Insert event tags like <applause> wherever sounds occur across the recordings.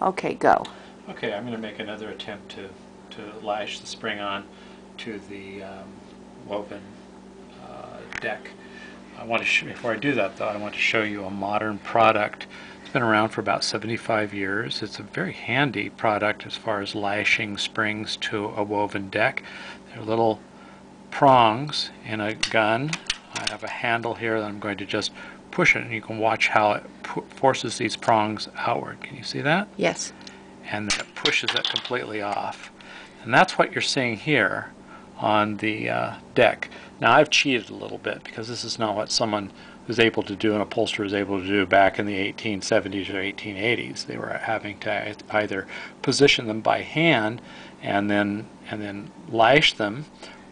Okay, go. Okay, I'm going to make another attempt to, to lash the spring on to the um, woven uh, deck. I want to, before I do that though, I want to show you a modern product. It's been around for about 75 years. It's a very handy product as far as lashing springs to a woven deck. They're little prongs in a gun. I have a handle here that I'm going to just push it and you can watch how it forces these prongs outward. Can you see that? Yes. and then it pushes it completely off. And that's what you're seeing here on the uh, deck. Now I've cheated a little bit because this is not what someone was able to do, an upholsterer was able to do back in the 1870s or 1880s. They were having to either position them by hand and then and then lash them,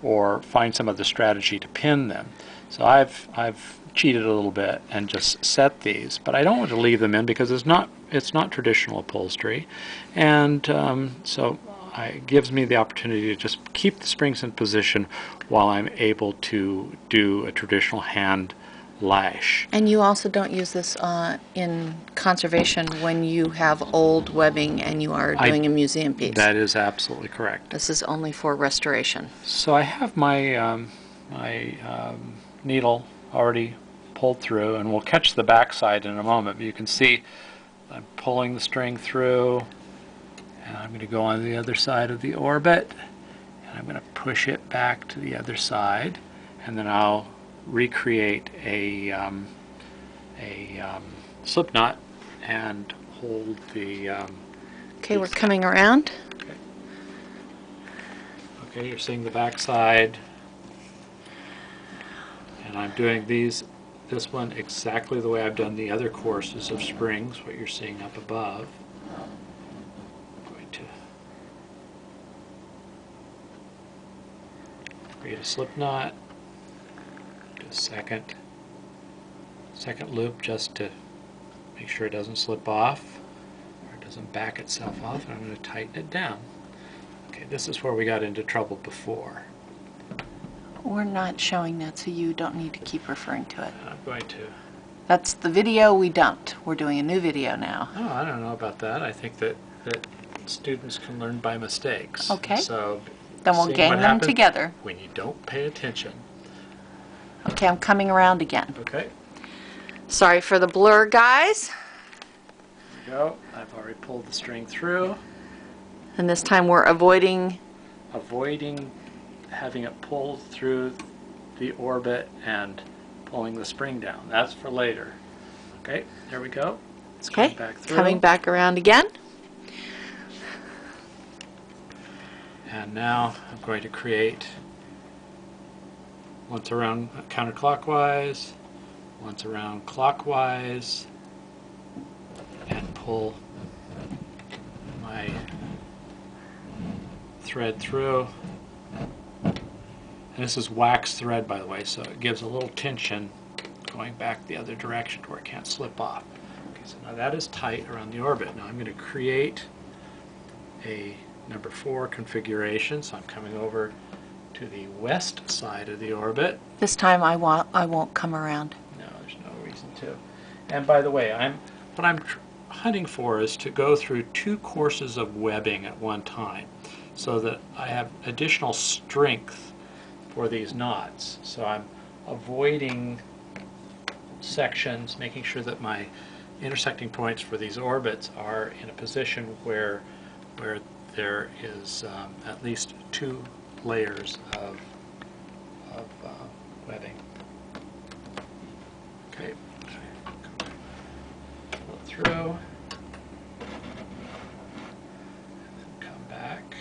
or find some other strategy to pin them. So I've I've cheated a little bit and just set these, but I don't want to leave them in because it's not it's not traditional upholstery, and um, so I, it gives me the opportunity to just keep the springs in position while I'm able to do a traditional hand lash. And you also don't use this uh, in conservation when you have old webbing and you are doing a museum piece. That is absolutely correct. This is only for restoration. So I have my um, my um, needle already pulled through, and we'll catch the backside in a moment. But you can see I'm pulling the string through, and I'm going to go on the other side of the orbit, and I'm going to push it back to the other side, and then I'll recreate a um, a um, slip knot and hold the. Um, Okay, we're coming around. Okay, you're seeing the backside. And I'm doing these, this one exactly the way I've done the other courses of springs, what you're seeing up above. I'm going to create a slip knot, do a second, second loop just to make sure it doesn't slip off or it doesn't back itself off, and I'm going to tighten it down. Okay, this is where we got into trouble before. We're not showing that, so you don't need to keep referring to it. I'm going to, That's the video we dumped. We're doing a new video now. oh, I don't know about that. I think that, that students can learn by mistakes. Okay. So. Then we'll gang them happens together. When you don't pay attention. Okay, I'm coming around again. Okay, Sorry for the blur, guys. here we go. I've already pulled the string through, And this time we're avoiding, avoiding having it pulled through the orbit and pulling the spring down. That's for later. Okay, there we go. It's okay, coming back through. coming back around again. And now I'm going to create once around counterclockwise, once around clockwise, and pull my thread through. And this is wax thread, by the way, so it gives a little tension going back the other direction to where it can't slip off. Okay, so now that is tight around the orbit. Now I'm going to create a number four configuration. So I'm coming over to the west side of the orbit. This time I want, I won't come around. No, there's no reason to. And by the way, I'm what I'm tr- hunting for is to go through two courses of webbing at one time, so that I have additional strength for these knots. So I'm avoiding sections, making sure that my intersecting points for these orbits are in a position where where there is um, at least two layers of, of uh, webbing. Okay. Pull it through. And then come back.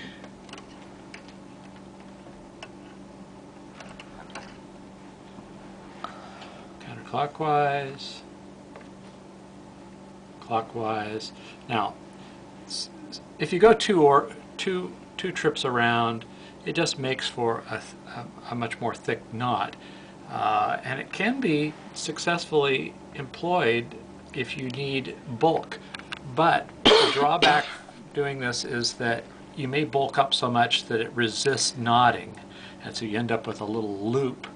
Counterclockwise. Clockwise. Now, if you go two or two two trips around, it just makes for a, a, a much more thick knot, uh, and it can be successfully employed if you need bulk. But the <coughs> drawback doing this is that you may bulk up so much that it resists knotting, and so you end up with a little loop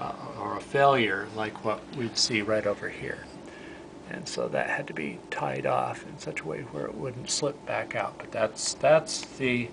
uh, or a failure like what we'd see right over here. And so that had to be tied off in such a way where it wouldn't slip back out. But that's, that's the